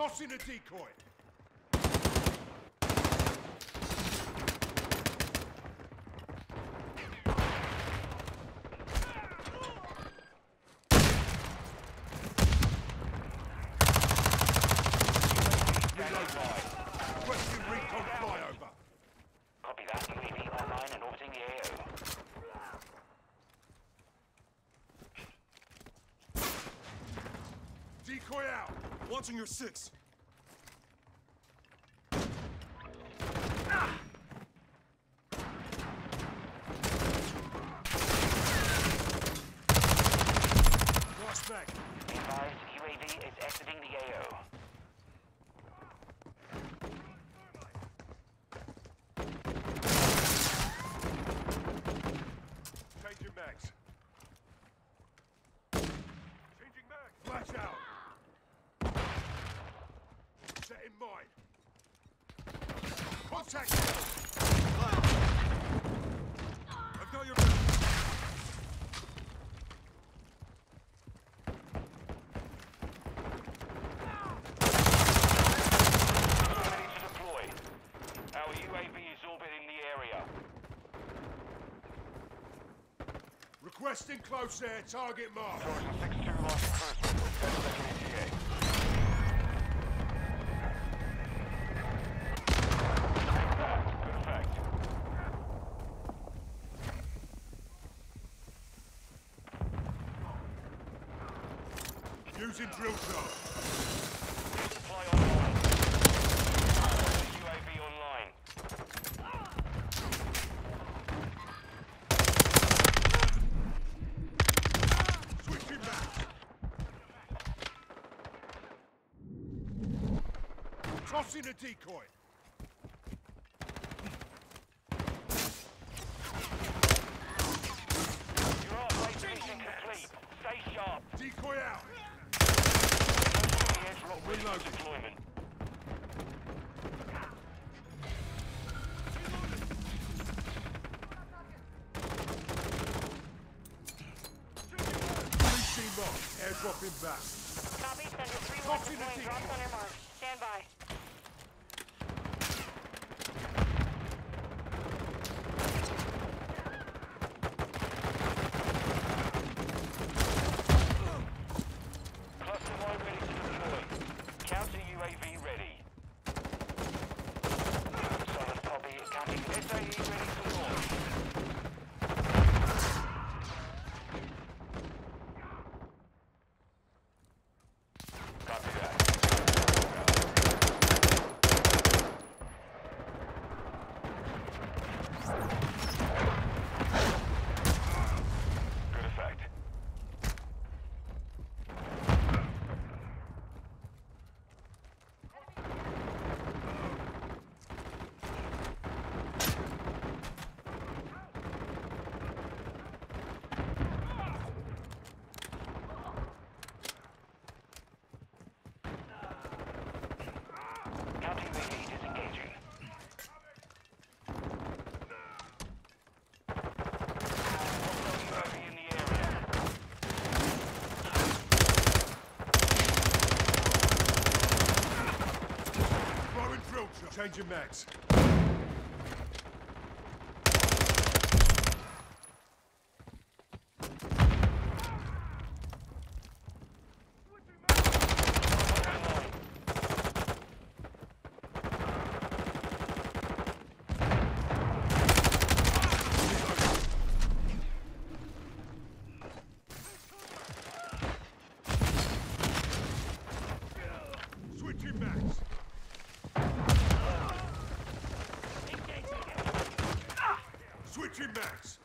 Tossing a decoy. Requesting recon flyover. Copy that. UAV online and orbiting the AO. Decoy out. Launching your six. Nice back. Be advised, UAV is exiting the AO. Changing mags. Changing mags. Flash out. Mine. Contact. I've got your back. Deploy. Our UAV is orbiting the area. Requesting close air. Target mark. Shot. Fly online. UAV online. Switching back. Tossing a decoy. Mark. Airdropping back. Copy, Thunder 3-1 deploying drops on your mark. Stand by. Cluster one ready to deploy. Counter UAV ready. Solid copy. Counting SAE ready to launch. Changing mags. Switching mags. Mags.